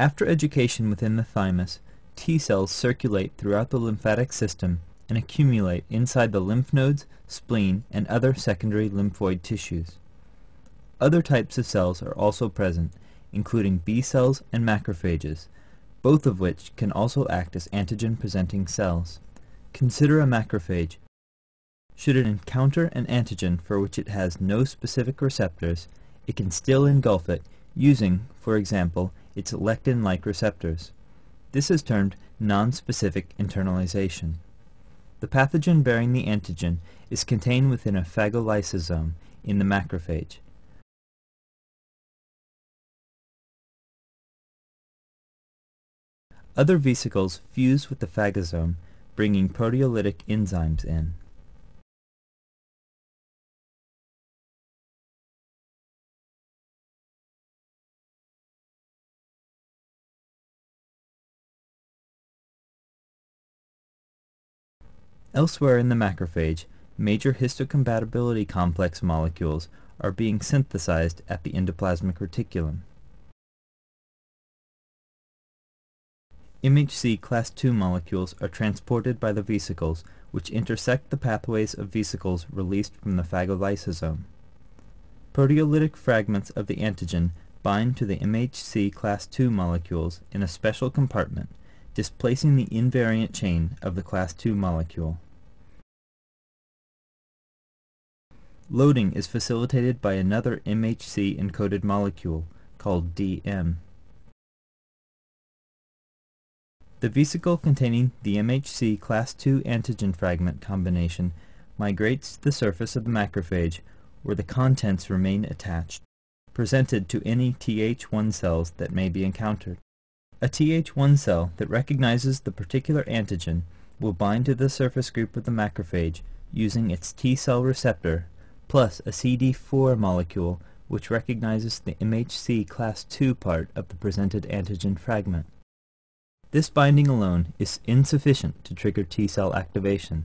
After education within the thymus, T cells circulate throughout the lymphatic system and accumulate inside the lymph nodes, spleen, and other secondary lymphoid tissues. Other types of cells are also present, including B cells and macrophages, both of which can also act as antigen-presenting cells. Consider a macrophage. Should it encounter an antigen for which it has no specific receptors, it can still engulf it using, for example, its lectin-like receptors. This is termed nonspecific internalization. The pathogen bearing the antigen is contained within a phagolysosome in the macrophage. Other vesicles fuse with the phagosome, bringing proteolytic enzymes in. Elsewhere in the macrophage, major histocompatibility complex molecules are being synthesized at the endoplasmic reticulum. MHC class II molecules are transported by the vesicles, which intersect the pathways of vesicles released from the phagolysosome. Proteolytic fragments of the antigen bind to the MHC class II molecules in a special compartment displacing the invariant chain of the class II molecule. Loading is facilitated by another MHC-encoded molecule called DM. The vesicle containing the MHC class II antigen fragment combination migrates to the surface of the macrophage where the contents remain attached, presented to any Th1 cells that may be encountered. A Th1 cell that recognizes the particular antigen will bind to the surface group of the macrophage using its T cell receptor plus a CD4 molecule which recognizes the MHC class II part of the presented antigen fragment. This binding alone is insufficient to trigger T cell activation.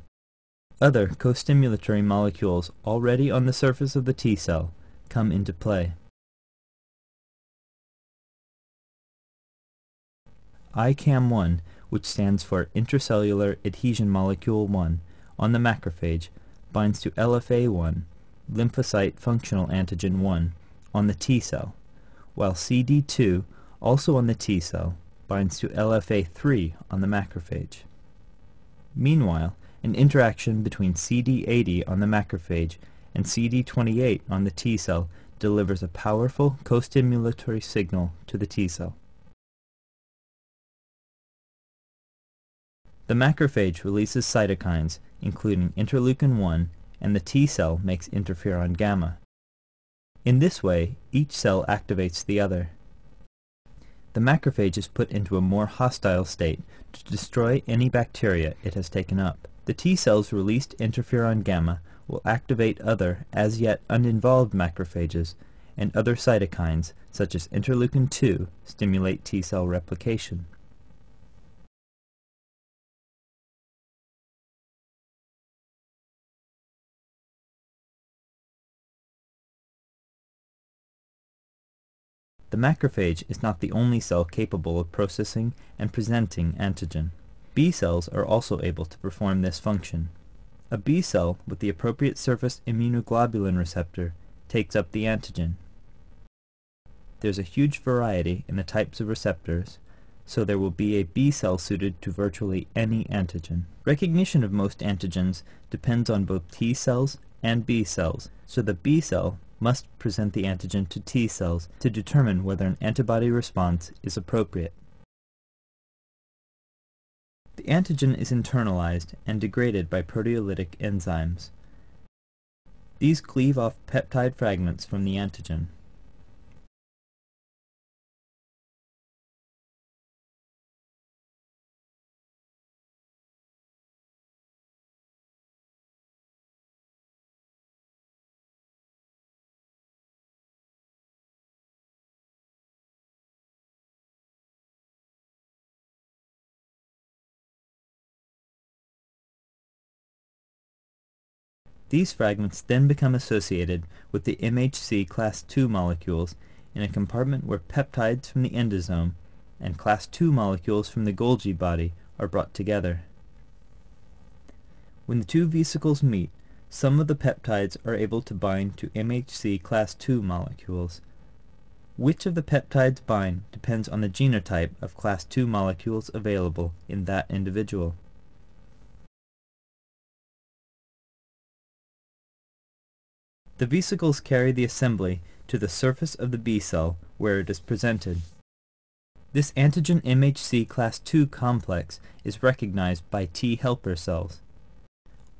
Other co-stimulatory molecules already on the surface of the T cell come into play. ICAM1, which stands for Intercellular Adhesion Molecule 1, on the macrophage, binds to LFA1, lymphocyte functional antigen 1, on the T cell, while CD2, also on the T cell, binds to LFA3 on the macrophage. Meanwhile, an interaction between CD80 on the macrophage and CD28 on the T cell delivers a powerful co-stimulatory signal to the T cell. The macrophage releases cytokines, including interleukin-1, and the T cell makes interferon gamma. In this way, each cell activates the other. The macrophage is put into a more hostile state to destroy any bacteria it has taken up. The T cells released interferon gamma will activate other, as yet uninvolved macrophages, and other cytokines, such as interleukin-2, stimulate T cell replication. The macrophage is not the only cell capable of processing and presenting antigen. B cells are also able to perform this function. A B cell with the appropriate surface immunoglobulin receptor takes up the antigen. There's a huge variety in the types of receptors, so there will be a B cell suited to virtually any antigen. Recognition of most antigens depends on both T cells and B cells, so the B cell must present the antigen to T cells to determine whether an antibody response is appropriate. The antigen is internalized and degraded by proteolytic enzymes. These cleave off peptide fragments from the antigen. These fragments then become associated with the MHC class II molecules in a compartment where peptides from the endosome and class II molecules from the Golgi body are brought together. When the two vesicles meet, some of the peptides are able to bind to MHC class II molecules. Which of the peptides bind depends on the genotype of class II molecules available in that individual. The vesicles carry the assembly to the surface of the B cell where it is presented. This antigen MHC class II complex is recognized by T helper cells.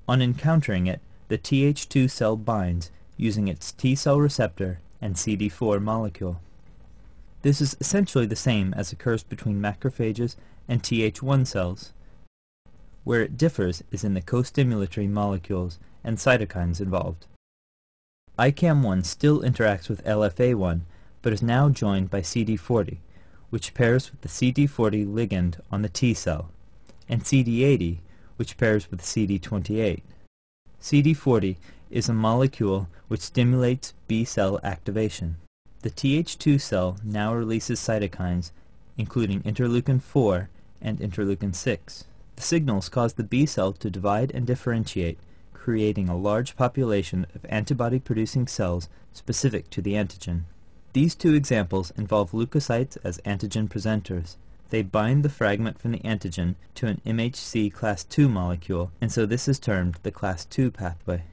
On encountering it, the Th2 cell binds using its T cell receptor and CD4 molecule. This is essentially the same as occurs between macrophages and Th1 cells. Where it differs is in the co-stimulatory molecules and cytokines involved. ICAM1 still interacts with LFA1, but is now joined by CD40, which pairs with the CD40 ligand on the T cell, and CD80, which pairs with CD28. CD40 is a molecule which stimulates B cell activation. The Th2 cell now releases cytokines, including interleukin-4 and interleukin-6. The signals cause the B cell to divide and differentiate, creating a large population of antibody-producing cells specific to the antigen. These two examples involve leukocytes as antigen presenters. They bind the fragment from the antigen to an MHC class II molecule, and so this is termed the class II pathway.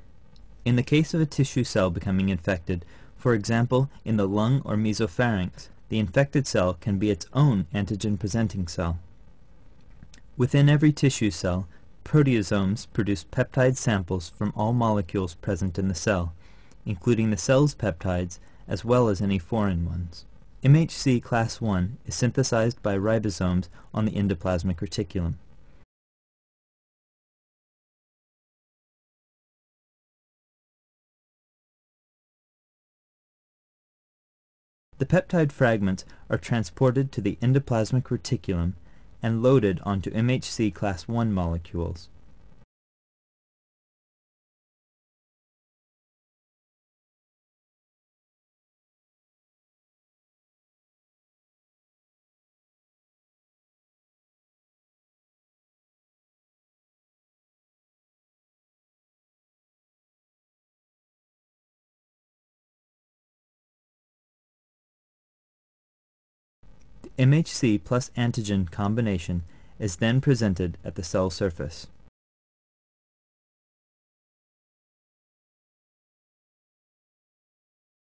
In the case of a tissue cell becoming infected, for example in the lung or mesopharynx, the infected cell can be its own antigen-presenting cell. Within every tissue cell, proteasomes produce peptide samples from all molecules present in the cell, including the cell's peptides as well as any foreign ones. MHC class I is synthesized by ribosomes on the endoplasmic reticulum. The peptide fragments are transported to the endoplasmic reticulum and loaded onto MHC class I molecules. MHC plus antigen combination is then presented at the cell surface.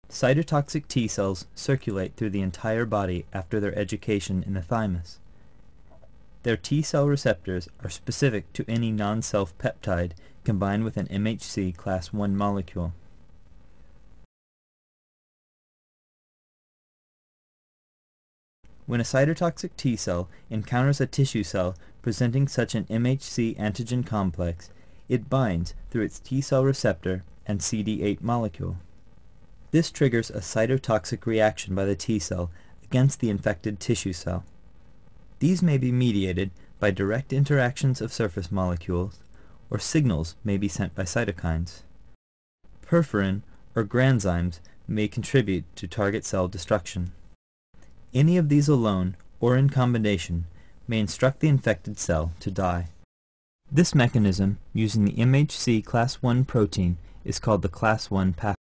Cytotoxic T cells circulate through the entire body after their education in the thymus. Their T cell receptors are specific to any non-self peptide combined with an MHC class I molecule. When a cytotoxic T cell encounters a tissue cell presenting such an MHC antigen complex, it binds through its T cell receptor and CD8 molecule. This triggers a cytotoxic reaction by the T cell against the infected tissue cell. These may be mediated by direct interactions of surface molecules, or signals may be sent by cytokines. Perforin or granzymes may contribute to target cell destruction. Any of these alone, or in combination, may instruct the infected cell to die. This mechanism, using the MHC class I protein, is called the class I pathway.